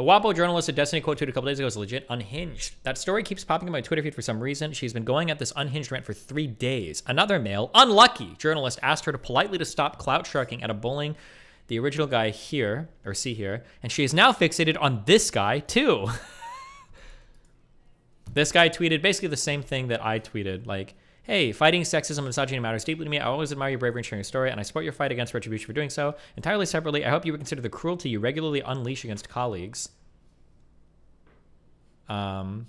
The Wapo journalist at Destiny quote tweeted a couple days ago is legit unhinged. That story keeps popping in my Twitter feed for some reason. She's been going at this unhinged rant for three days. Another male, unlucky journalist asked her to politely to stop clout sharking at a bowling the original guy here, or see here, and she is now fixated on this guy too. this guy tweeted basically the same thing that I tweeted, like, Hey, fighting sexism and misogyny matters deeply to me. I always admire your bravery in sharing your story, and I support your fight against retribution for doing so. Entirely separately, I hope you reconsider the cruelty you regularly unleash against colleagues. Um,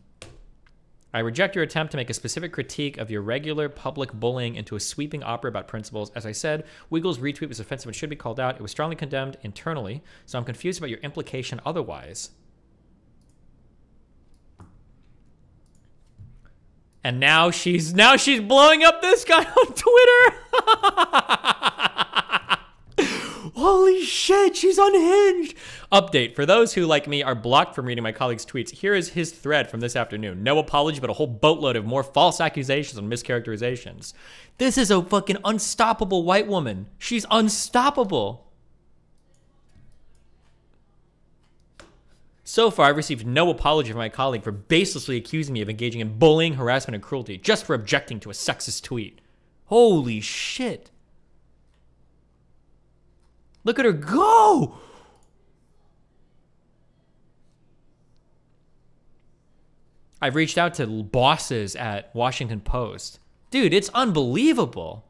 I reject your attempt to make a specific critique of your regular public bullying into a sweeping opera about principles. As I said, Weigel's retweet was offensive and should be called out. It was strongly condemned internally, so I'm confused about your implication otherwise. And now she's now she's blowing up this guy on Twitter. Holy shit, she's unhinged. Update for those who, like me, are blocked from reading my colleague's tweets. Here is his thread from this afternoon. No apology, but a whole boatload of more false accusations and mischaracterizations. This is a fucking unstoppable white woman. She's unstoppable. So far, I've received no apology from my colleague for baselessly accusing me of engaging in bullying, harassment, and cruelty just for objecting to a sexist tweet. Holy shit. Look at her go! I've reached out to bosses at Washington Post. Dude, it's unbelievable.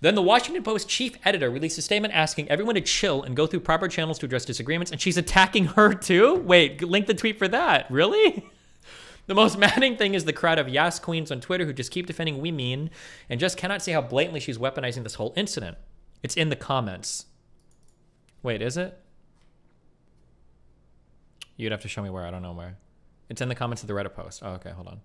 Then the Washington Post chief editor released a statement asking everyone to chill and go through proper channels to address disagreements, and she's attacking her too? Wait, link the tweet for that. Really? The most maddening thing is the crowd of Yas Queens on Twitter who just keep defending We Mean and just cannot see how blatantly she's weaponizing this whole incident. It's in the comments. Wait, is it? You'd have to show me where. I don't know where. It's in the comments of the Reddit post. Oh, okay, hold on.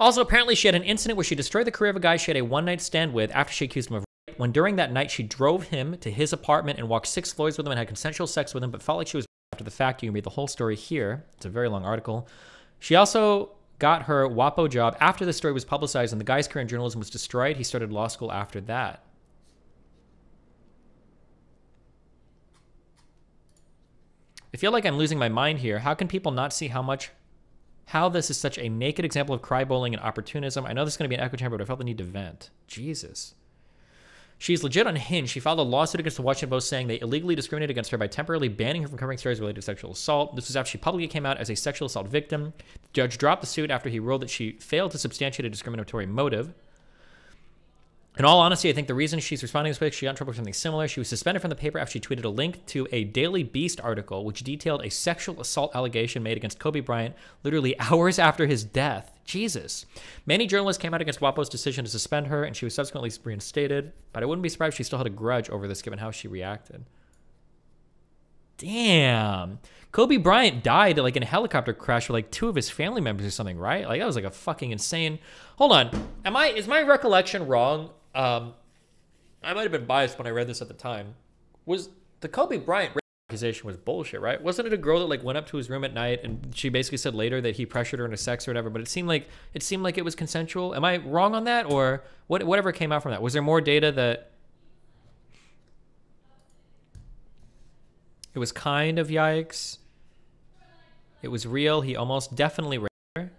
Also, apparently, she had an incident where she destroyed the career of a guy she had a one night stand with after she accused him of rape. When during that night, she drove him to his apartment and walked six floors with him and had consensual sex with him, but felt like she was after the fact. You can read the whole story here. It's a very long article. She also got her WAPO job after the story was publicized and the guy's career in journalism was destroyed. He started law school after that. I feel like I'm losing my mind here. How can people not see how much how this is such a naked example of cry bullying and opportunism. I know this is going to be an echo chamber, but I felt the need to vent. Jesus. She's legit unhinged. She filed a lawsuit against the Washington Post saying they illegally discriminated against her by temporarily banning her from covering stories related to sexual assault. This was after she publicly came out as a sexual assault victim. The judge dropped the suit after he ruled that she failed to substantiate a discriminatory motive. In all honesty, I think the reason she's responding this way, she got in trouble for something similar. She was suspended from the paper after she tweeted a link to a Daily Beast article which detailed a sexual assault allegation made against Kobe Bryant literally hours after his death. Jesus. Many journalists came out against WAPO's decision to suspend her, and she was subsequently reinstated. But I wouldn't be surprised if she still had a grudge over this given how she reacted. Damn. Kobe Bryant died like in a helicopter crash with like two of his family members or something, right? Like that was like a fucking insane. Hold on. Am I is my recollection wrong? Um, I might have been biased when I read this at the time. Was the Kobe Bryant accusation was bullshit, right? Wasn't it a girl that like went up to his room at night and she basically said later that he pressured her into sex or whatever? But it seemed like it seemed like it was consensual. Am I wrong on that, or what? Whatever came out from that? Was there more data that it was kind of yikes? It was real. He almost definitely raped her.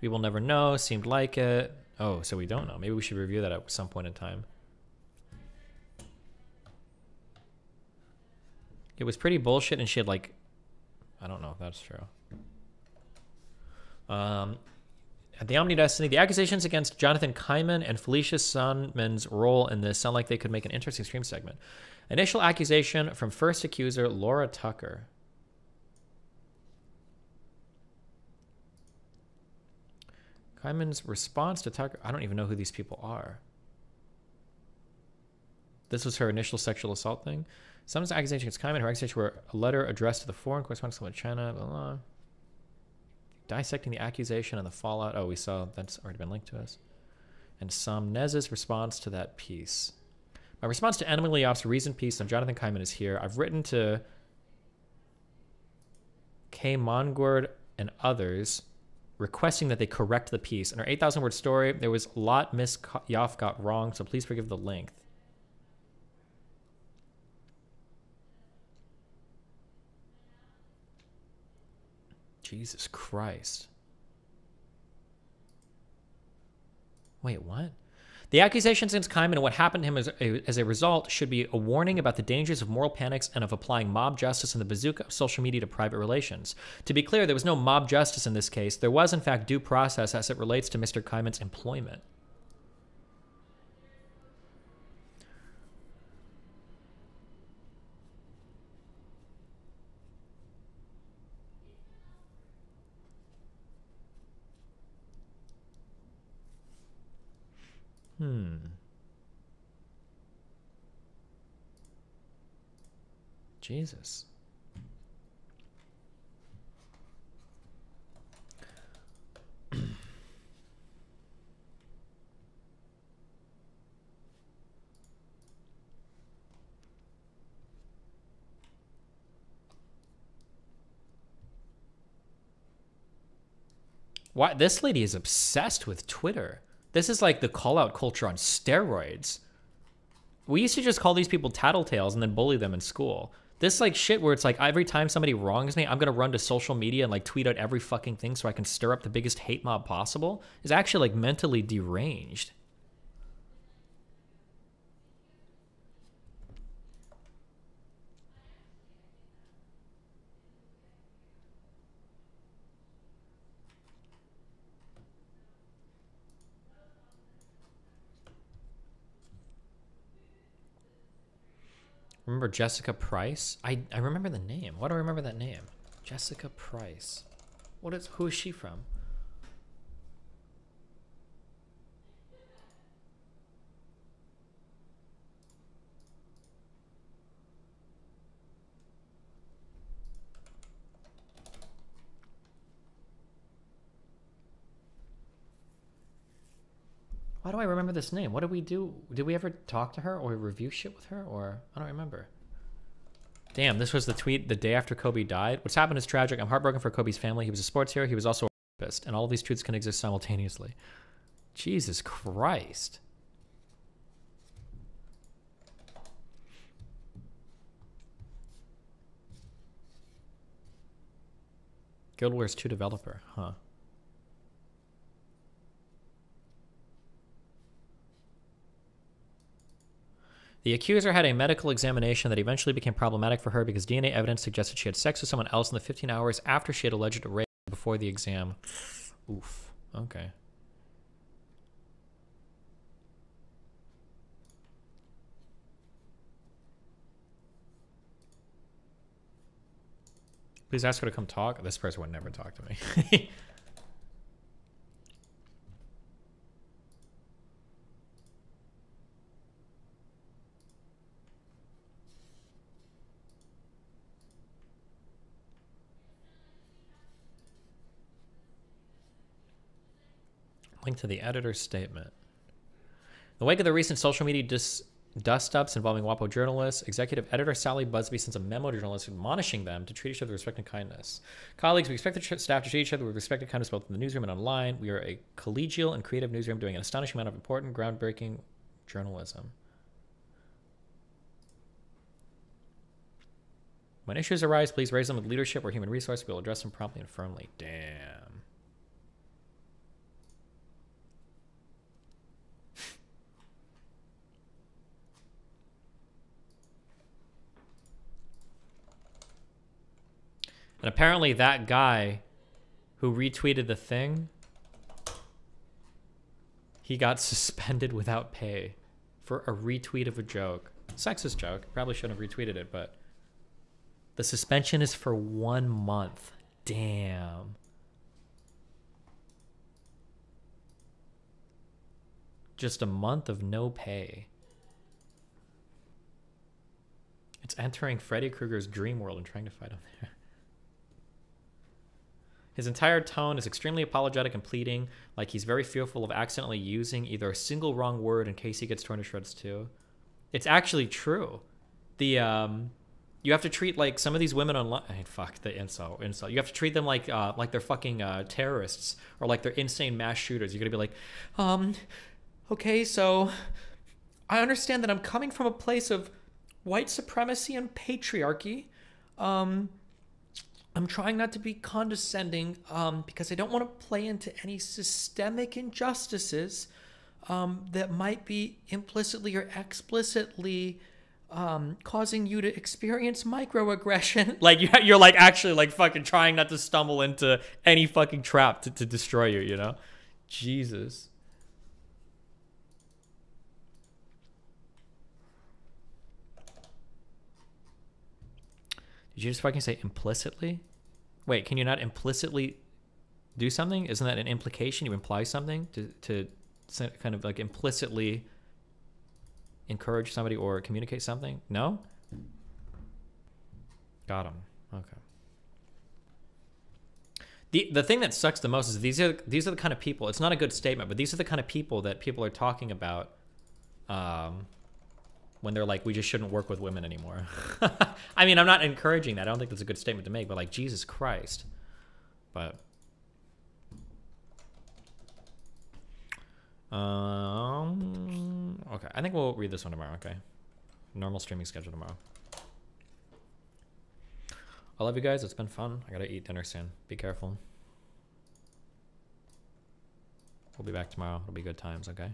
We will never know. Seemed like it. Oh, so we don't know. Maybe we should review that at some point in time. It was pretty bullshit, and she had like, I don't know if that's true. Um, at the Omni Destiny, the accusations against Jonathan Kaiman and Felicia Sonmez's role in this sound like they could make an interesting stream segment. Initial accusation from first accuser Laura Tucker. Kaiman's response to Tucker. I don't even know who these people are. This was her initial sexual assault thing. Someone's accusation against Kaiman. Her accusations were a letter addressed to the foreign correspondent of China. Blah, blah. Dissecting the accusation and the fallout. Oh, we saw that's already been linked to us. And Sonmez's response to that piece. My response to Anna Leoff's recent piece on Jonathan Kaiman is here. I've written to K. Mangu-Ward and others requesting that they correct the piece. In our 8,000 word story, there was a lot Miss Yoffe got wrong, so please forgive the length. Jesus Christ. Wait, what? The accusations against Kaiman and what happened to him as a, as a result should be a warning about the dangers of moral panics and of applying mob justice and the bazooka of social media to private relations. To be clear, there was no mob justice in this case. There was, in fact, due process as it relates to Mr. Kaiman's employment. Jesus. Why this lady is obsessed with Twitter. This is like the call out culture on steroids. We used to just call these people tattletales and then bully them in school. This like shit where it's like every time somebody wrongs me, I'm gonna run to social media and like tweet out every fucking thing so I can stir up the biggest hate mob possible is actually like mentally deranged. Remember Jessica Price? I, I remember the name. Why do I remember that name? Jessica Price. What is who is she from? Why do I remember this name? What did we do? Did we ever talk to her or review shit with her? Or I don't remember. Damn, this was the tweet the day after Kobe died. What's happened is tragic. I'm heartbroken for Kobe's family. He was a sports hero. He was also a rapist. And all of these truths can exist simultaneously. Jesus Christ. Guild Wars 2 developer, huh? The accuser had a medical examination that eventually became problematic for her because DNA evidence suggested she had sex with someone else in the 15 hours after she had alleged rape before the exam. Oof. Okay. Please ask her to come talk. This person would never talk to me. Link to the editor's statement. In the wake of the recent social media dis- dust-ups involving WAPO journalists, executive editor Sally Buzbee sends a memo to journalists admonishing them to treat each other with respect and kindness. Colleagues, we expect the staff to treat each other with respect and kindness both in the newsroom and online. We are a collegial and creative newsroom doing an astonishing amount of important, groundbreaking journalism. When issues arise, please raise them with leadership or human resource. We will address them promptly and firmly. Damn. And apparently that guy who retweeted the thing, he got suspended without pay for a retweet of a joke. Sexist joke. Probably shouldn't have retweeted it, but the suspension is for one month. Damn. Just a month of no pay. It's entering Freddy Krueger's dream world and trying to fight him there. His entire tone is extremely apologetic and pleading, like he's very fearful of accidentally using either a single wrong word in case he gets torn to shreds too. It's actually true. The um, you have to treat like some of these women online. I mean, fuck the insult, insult. You have to treat them like uh, like they're fucking uh, terrorists or like they're insane mass shooters. You're gonna be like, um, okay, so I understand that I'm coming from a place of white supremacy and patriarchy. Um, I'm trying not to be condescending um, because I don't want to play into any systemic injustices um, that might be implicitly or explicitly um, causing you to experience microaggression. like you're, like actually like fucking trying not to stumble into any fucking trap to, to destroy you, you know? Jesus. Did you just fucking say implicitly? Wait, can you not implicitly do something? Isn't that an implication? You imply something to, to kind of like implicitly encourage somebody or communicate something? No? Got him. Okay. The, the thing that sucks the most is these are these are the kind of people. It's not a good statement, but these are the kind of people that people are talking about um, when they're like, we just shouldn't work with women anymore. I mean, I'm not encouraging that. I don't think that's a good statement to make, but like, Jesus Christ. But. Um, okay, I think we'll read this one tomorrow, okay? Normal streaming schedule tomorrow. I love you guys. It's been fun. I gotta eat dinner soon. Be careful. We'll be back tomorrow. It'll be good times, okay?